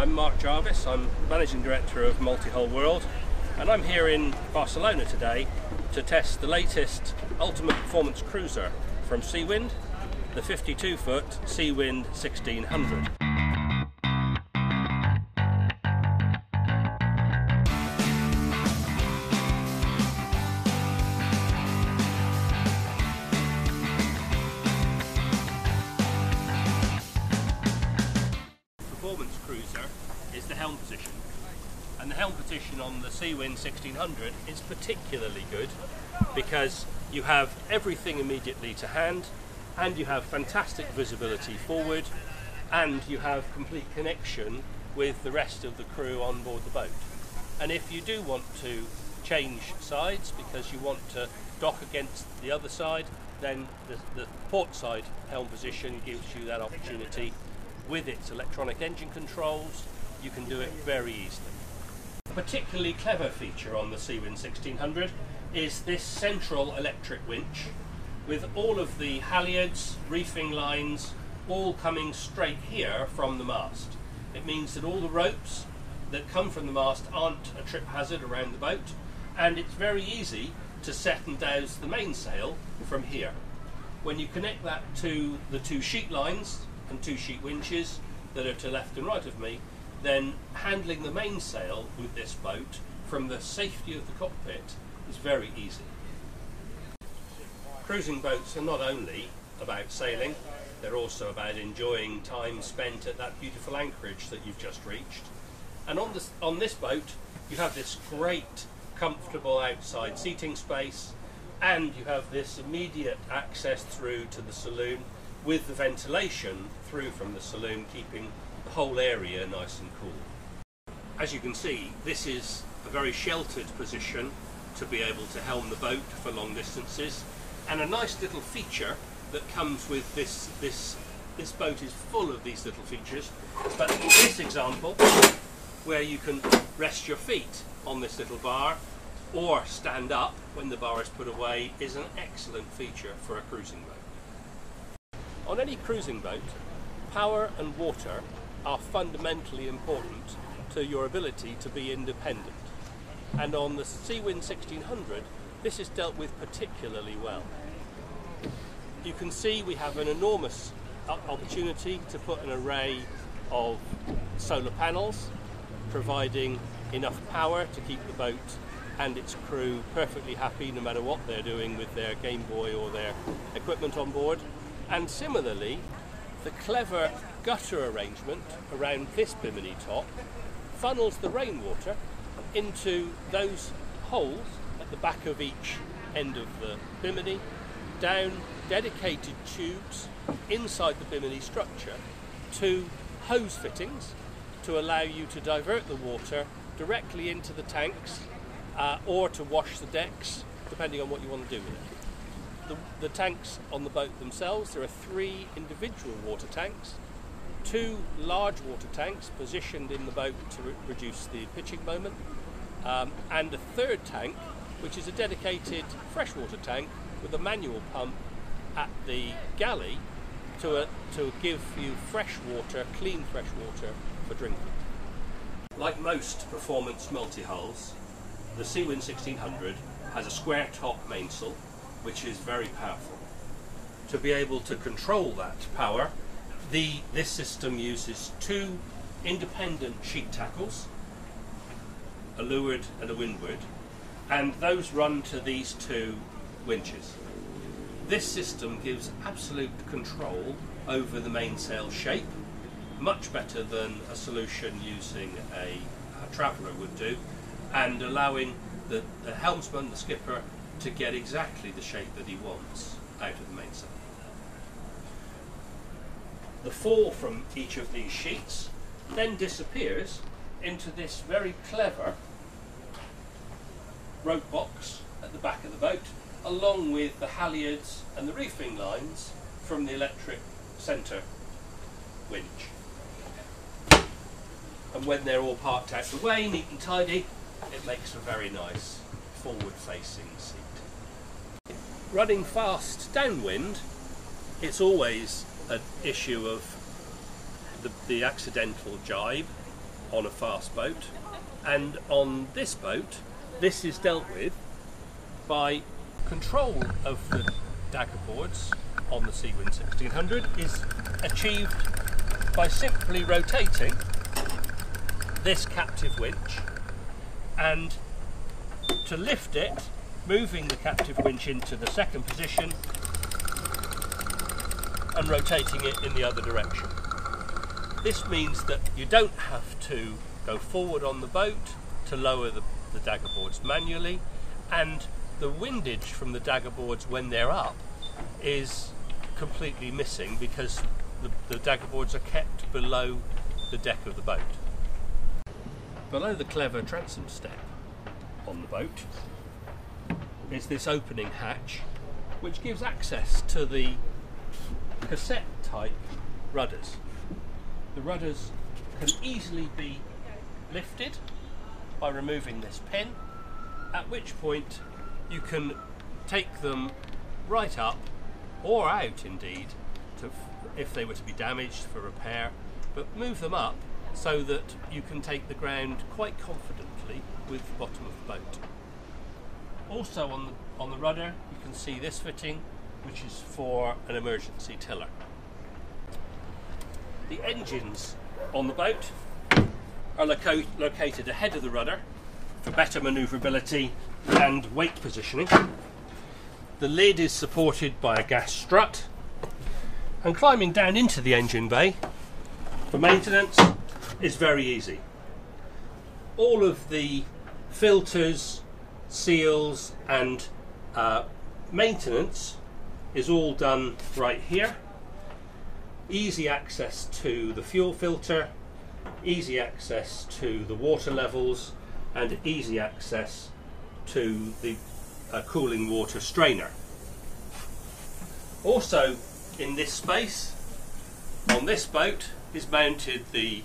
I'm Mark Jarvis, I'm Managing Director of Multihull World and I'm here in Barcelona today to test the latest ultimate performance cruiser from Seawind, the 52 foot Seawind 1600. Helm position on the Seawind 1600 is particularly good because you have everything immediately to hand and you have fantastic visibility forward and you have complete connection with the rest of the crew on board the boat. And if you do want to change sides because you want to dock against the other side, then the, the port side helm position gives you that opportunity with its electronic engine controls, you can do it very easily. A particularly clever feature on the Seawind 1600 is this central electric winch with all of the halyards, reefing lines, all coming straight here from the mast. It means that all the ropes that come from the mast aren't a trip hazard around the boat and it's very easy to set and douse the mainsail from here. When you connect that to the two sheet lines and two sheet winches that are to left and right of me, then handling the mainsail with this boat from the safety of the cockpit is very easy. Cruising boats are not only about sailing, they're also about enjoying time spent at that beautiful anchorage that you've just reached. And on this, on this boat, you have this great, comfortable outside seating space, and you have this immediate access through to the saloon with the ventilation through from the saloon keeping whole area nice and cool. As you can see, this is a very sheltered position to be able to helm the boat for long distances and a nice little feature that comes with this this this boat is full of these little features but this example where you can rest your feet on this little bar or stand up when the bar is put away is an excellent feature for a cruising boat. On any cruising boat, power and water are fundamentally important to your ability to be independent. And on the Seawind 1600, this is dealt with particularly well. You can see we have an enormous uh, opportunity to put an array of solar panels, providing enough power to keep the boat and its crew perfectly happy no matter what they're doing with their Game Boy or their equipment on board. And similarly, the clever gutter arrangement around this bimini top funnels the rainwater into those holes at the back of each end of the bimini, down dedicated tubes inside the bimini structure to hose fittings to allow you to divert the water directly into the tanks uh, or to wash the decks, depending on what you want to do with it the, the tanks on the boat themselves, there are three individual water tanks, two large water tanks positioned in the boat to re reduce the pitching moment, um, and a third tank, which is a dedicated freshwater tank with a manual pump at the galley to, uh, to give you fresh water, clean fresh water for drinking. Like most performance multi-hulls, the Seawind 1600 has a square top mainsail which is very powerful. To be able to control that power, the, this system uses two independent sheet tackles, a leeward and a windward, and those run to these two winches. This system gives absolute control over the mainsail shape, much better than a solution using a, a traveller would do, and allowing the, the helmsman, the skipper, to get exactly the shape that he wants out of the main mainsail. The fall from each of these sheets then disappears into this very clever rope box at the back of the boat along with the halyards and the reefing lines from the electric centre winch. And when they're all parked out the way, neat and tidy, it makes a very nice forward facing seat running fast downwind, it's always an issue of the, the accidental jibe on a fast boat, and on this boat, this is dealt with by control of the dagger boards on the Seawind 1600 is achieved by simply rotating this captive winch and to lift it, moving the captive winch into the second position and rotating it in the other direction. This means that you don't have to go forward on the boat to lower the, the dagger boards manually and the windage from the dagger boards when they're up is completely missing because the, the dagger boards are kept below the deck of the boat. Below the clever transom step on the boat is this opening hatch which gives access to the cassette type rudders. The rudders can easily be lifted by removing this pin, at which point you can take them right up or out indeed to, if they were to be damaged for repair, but move them up so that you can take the ground quite confidently with the bottom of the boat. Also on the, on the rudder you can see this fitting which is for an emergency tiller. The engines on the boat are loco located ahead of the rudder for better manoeuvrability and weight positioning. The lid is supported by a gas strut and climbing down into the engine bay for maintenance is very easy. All of the filters, seals and uh, maintenance is all done right here. Easy access to the fuel filter, easy access to the water levels and easy access to the uh, cooling water strainer. Also in this space on this boat is mounted the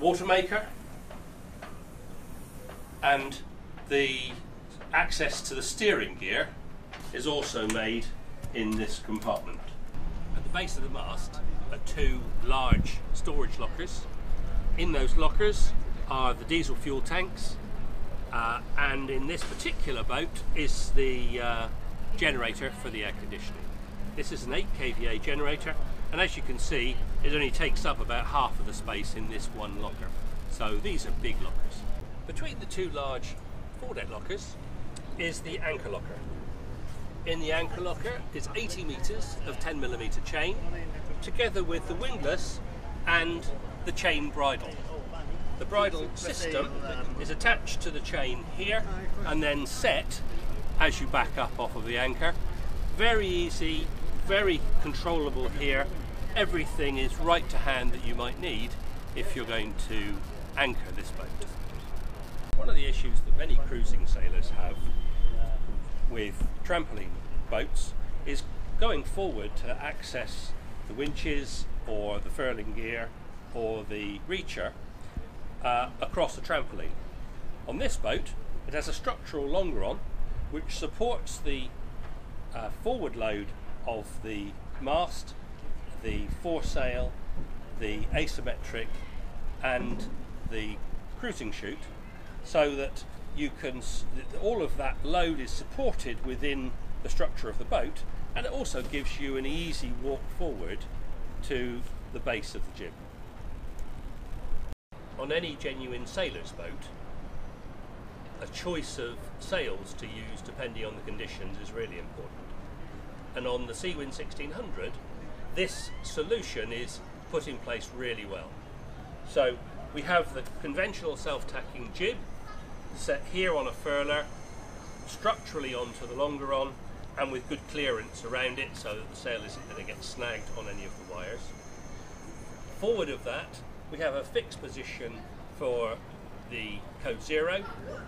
water maker and the access to the steering gear is also made in this compartment. At the base of the mast are two large storage lockers. In those lockers are the diesel fuel tanks uh, and in this particular boat is the uh, generator for the air conditioning. This is an 8 kVA generator and as you can see it only takes up about half of the space in this one locker. So these are big lockers. Between the two large foredeck lockers is the anchor locker. In the anchor locker is 80 metres of 10 millimetre chain, together with the windlass and the chain bridle. The bridle system is attached to the chain here and then set as you back up off of the anchor. Very easy, very controllable here. Everything is right to hand that you might need if you're going to anchor this boat. One of the issues that many cruising sailors have with trampoline boats is going forward to access the winches or the furling gear or the reacher uh, across the trampoline. On this boat, it has a structural longeron which supports the uh, forward load of the mast, the foresail, the asymmetric, and the cruising chute, so that you can all of that load is supported within the structure of the boat, and it also gives you an easy walk forward to the base of the jib. On any genuine sailor's boat, a choice of sails to use depending on the conditions is really important. And on the Seawind 1600, this solution is put in place really well. So we have the conventional self-tacking jib set here on a furler, structurally onto the longeron, and with good clearance around it so that the sail isn't going to get snagged on any of the wires. Forward of that, we have a fixed position for the code zero.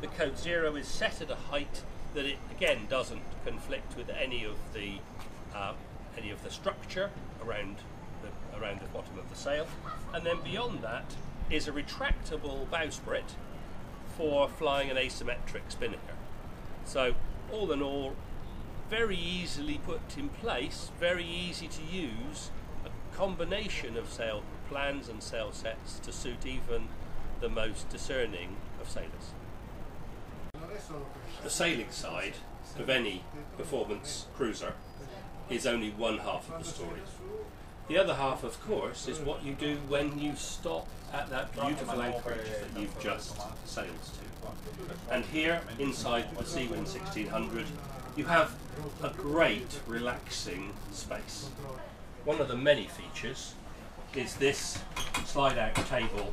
The code zero is set at a height that it again doesn't conflict with any of the uh, any of the structure around the around the bottom of the sail. And then beyond that is a retractable bowsprit for flying an asymmetric spinnaker. So all in all, very easily put in place, very easy to use, a combination of sail plans and sail sets to suit even the most discerning of sailors. The sailing side of any performance cruiser is only one half of the story. The other half, of course, is what you do when you stop at that beautiful anchorage that you've just sailed to. And here, inside the Seawind 1600, you have a great relaxing space. One of the many features is this slide out table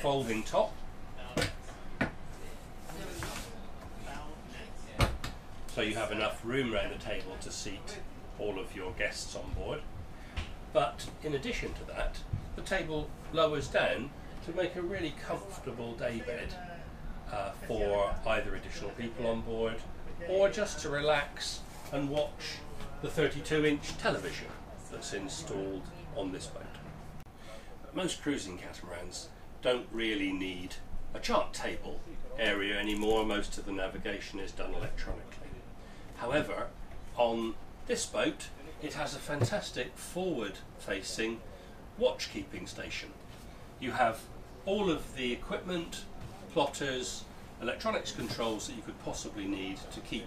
folding top so you have enough room around the table to seat all of your guests on board. But in addition to that, the table lowers down to make a really comfortable daybed uh, for either additional people on board or just to relax and watch the 32 inch television that's installed on this boat. Most cruising catamarans don't really need a chart table area anymore, most of the navigation is done electronically. However, on this boat, it has a fantastic forward facing watch keeping station. You have all of the equipment, plotters, electronics controls that you could possibly need to keep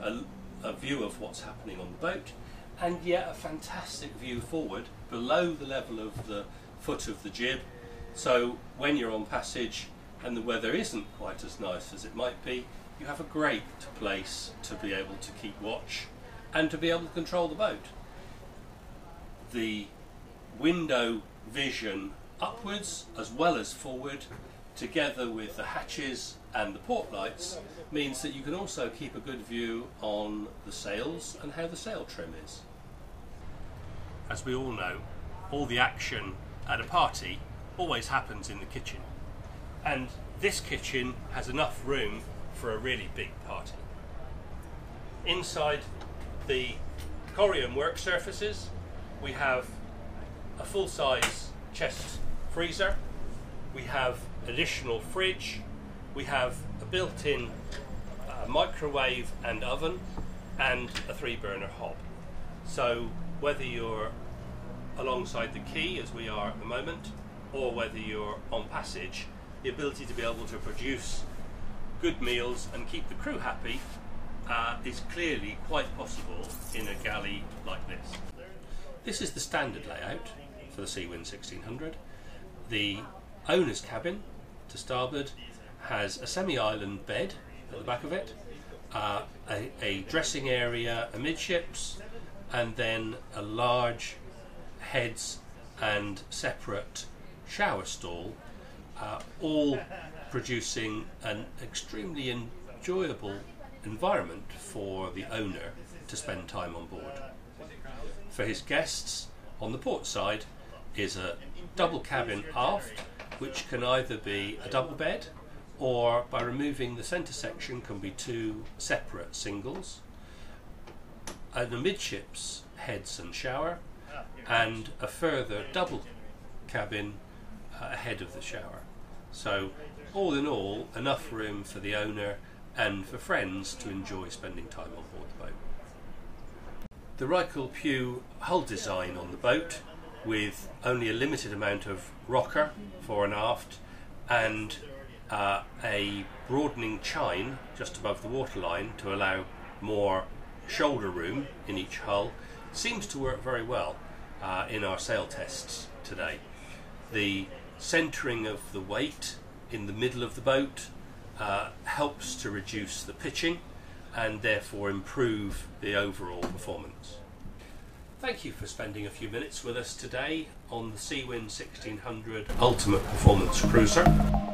a, a, view of what's happening on the boat, and yet a fantastic view forward below the level of the foot of the jib. So when you're on passage and the weather isn't quite as nice as it might be, you have a great place to be able to keep watch and to be able to control the boat. The window vision upwards as well as forward, together with the hatches and the port lights, means that you can also keep a good view on the sails and how the sail trim is. As we all know, all the action at a party always happens in the kitchen. And this kitchen has enough room for a really big party. Inside the Corian work surfaces, we have a full-size chest freezer, we have additional fridge, we have a built-in uh, microwave and oven, and a three-burner hob. So whether you're alongside the quay, as we are at the moment, or whether you're on passage, the ability to be able to produce good meals and keep the crew happy uh, is clearly quite possible in a galley like this. This is the standard layout for the Seawind 1600. The owner's cabin to starboard has a semi-island bed at the back of it, uh, a, a dressing area amidships, and then a large heads and separate shower stall, uh, all producing an extremely enjoyable environment for the owner to spend time on board. For his guests, on the port side is a double cabin aft, which can either be a double bed or by removing the centre section can be two separate singles, an amidships heads and shower, and a further double cabin uh, ahead of the shower. So all in all, enough room for the owner and for friends to enjoy spending time on board the boat. The Reichel Pugh hull design on the boat with only a limited amount of rocker fore and aft and uh, a broadening chine just above the waterline to allow more shoulder room in each hull seems to work very well uh, in our sail tests today. The centering of the weight in the middle of the boat uh, helps to reduce the pitching and therefore improve the overall performance. Thank you for spending a few minutes with us today on the Seawind 1600 Ultimate Performance Cruiser.